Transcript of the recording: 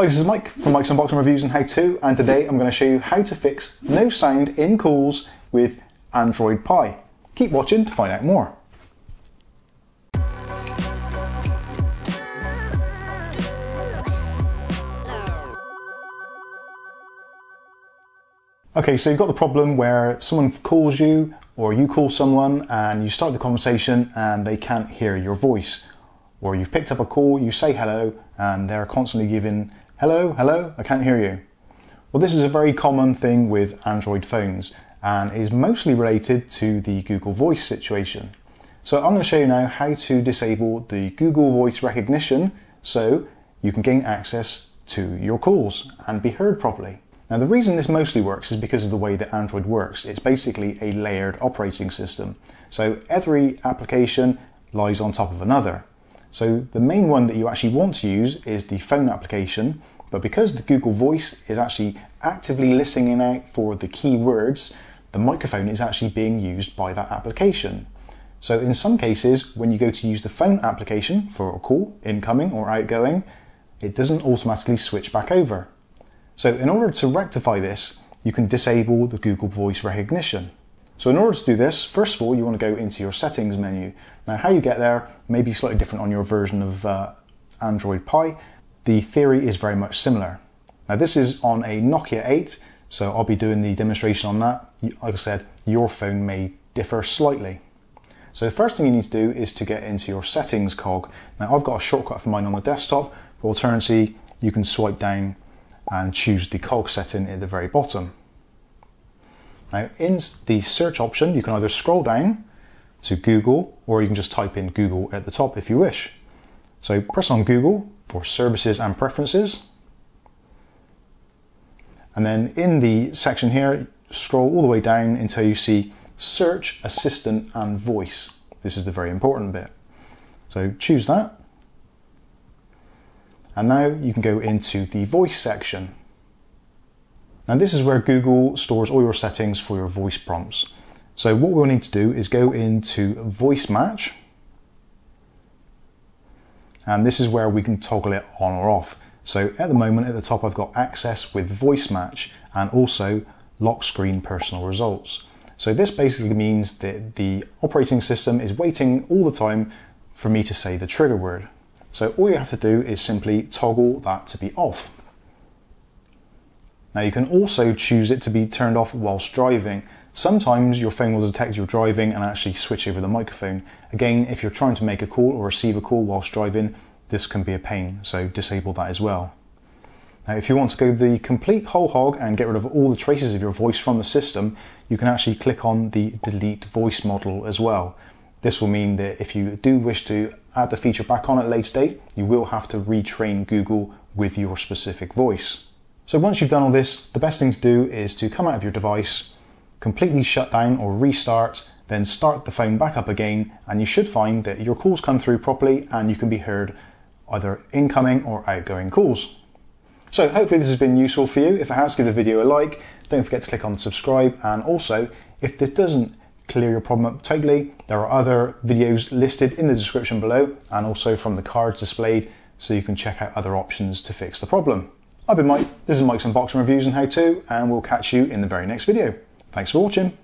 Hi, this is Mike from Mike's Unboxing Reviews and How To, and today I'm going to show you how to fix no sound in calls with Android Pie. Keep watching to find out more. Okay, so you've got the problem where someone calls you or you call someone and you start the conversation and they can't hear your voice. Or you've picked up a call, you say hello, and they're constantly giving Hello, hello, I can't hear you. Well, this is a very common thing with Android phones and is mostly related to the Google Voice situation. So I'm going to show you now how to disable the Google Voice recognition so you can gain access to your calls and be heard properly. Now the reason this mostly works is because of the way that Android works. It's basically a layered operating system. So every application lies on top of another. So the main one that you actually want to use is the phone application, but because the Google Voice is actually actively listening out for the keywords, the microphone is actually being used by that application. So in some cases, when you go to use the phone application for a call, incoming or outgoing, it doesn't automatically switch back over. So in order to rectify this, you can disable the Google Voice recognition. So in order to do this, first of all, you want to go into your settings menu. Now how you get there may be slightly different on your version of uh, Android Pie. The theory is very much similar. Now this is on a Nokia 8, so I'll be doing the demonstration on that. Like I said, your phone may differ slightly. So the first thing you need to do is to get into your settings cog. Now I've got a shortcut for mine on the desktop, alternatively you can swipe down and choose the cog setting at the very bottom. Now in the search option, you can either scroll down to Google or you can just type in Google at the top if you wish. So press on Google for services and preferences. And then in the section here, scroll all the way down until you see search, assistant and voice. This is the very important bit. So choose that. And now you can go into the voice section. Now this is where Google stores all your settings for your voice prompts. So what we'll need to do is go into voice match. And this is where we can toggle it on or off. So at the moment at the top I've got access with voice match and also lock screen personal results. So this basically means that the operating system is waiting all the time for me to say the trigger word. So all you have to do is simply toggle that to be off. Now you can also choose it to be turned off whilst driving. Sometimes your phone will detect you're driving and actually switch over the microphone. Again, if you're trying to make a call or receive a call whilst driving, this can be a pain, so disable that as well. Now, if you want to go the complete whole hog and get rid of all the traces of your voice from the system, you can actually click on the delete voice model as well. This will mean that if you do wish to add the feature back on at a later date, you will have to retrain Google with your specific voice. So once you've done all this, the best thing to do is to come out of your device, completely shut down or restart, then start the phone back up again, and you should find that your calls come through properly and you can be heard either incoming or outgoing calls. So hopefully this has been useful for you. If it has, give the video a like. Don't forget to click on subscribe. And also, if this doesn't clear your problem up totally, there are other videos listed in the description below and also from the cards displayed so you can check out other options to fix the problem. I've been Mike, this is Mike's Unboxing Reviews and How To, and we'll catch you in the very next video. Thanks for watching.